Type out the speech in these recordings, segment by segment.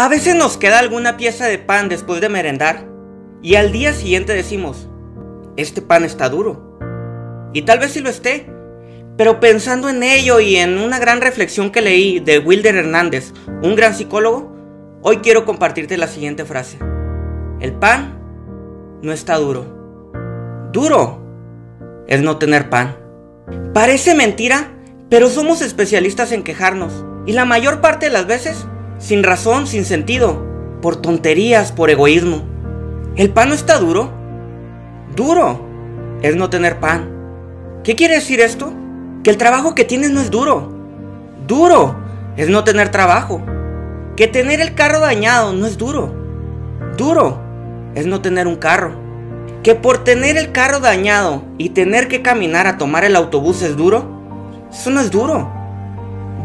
A veces nos queda alguna pieza de pan después de merendar y al día siguiente decimos, este pan está duro. Y tal vez sí lo esté, pero pensando en ello y en una gran reflexión que leí de Wilder Hernández, un gran psicólogo, hoy quiero compartirte la siguiente frase. El pan no está duro. Duro es no tener pan. Parece mentira, pero somos especialistas en quejarnos. Y la mayor parte de las veces sin razón, sin sentido, por tonterías, por egoísmo. ¿El pan no está duro? Duro es no tener pan. ¿Qué quiere decir esto? Que el trabajo que tienes no es duro. Duro es no tener trabajo. Que tener el carro dañado no es duro. Duro es no tener un carro. Que por tener el carro dañado y tener que caminar a tomar el autobús es duro. Eso no es duro.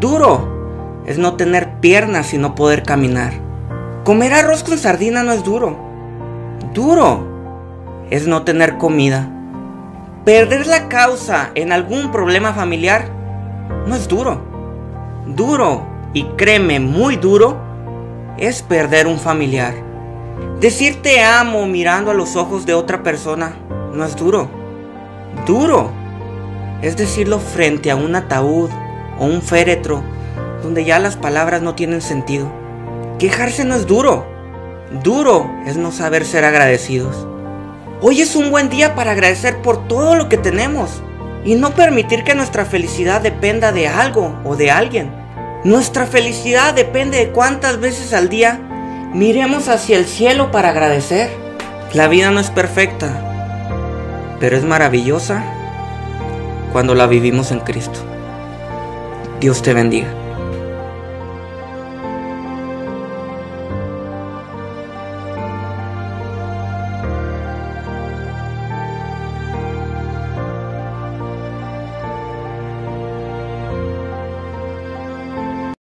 Duro es no tener piernas y no poder caminar. Comer arroz con sardina no es duro. Duro es no tener comida. Perder la causa en algún problema familiar no es duro. Duro, y créeme, muy duro, es perder un familiar. Decir te amo mirando a los ojos de otra persona no es duro. Duro es decirlo frente a un ataúd o un féretro donde ya las palabras no tienen sentido. Quejarse no es duro, duro es no saber ser agradecidos. Hoy es un buen día para agradecer por todo lo que tenemos y no permitir que nuestra felicidad dependa de algo o de alguien. Nuestra felicidad depende de cuántas veces al día miremos hacia el cielo para agradecer. La vida no es perfecta, pero es maravillosa cuando la vivimos en Cristo. Dios te bendiga.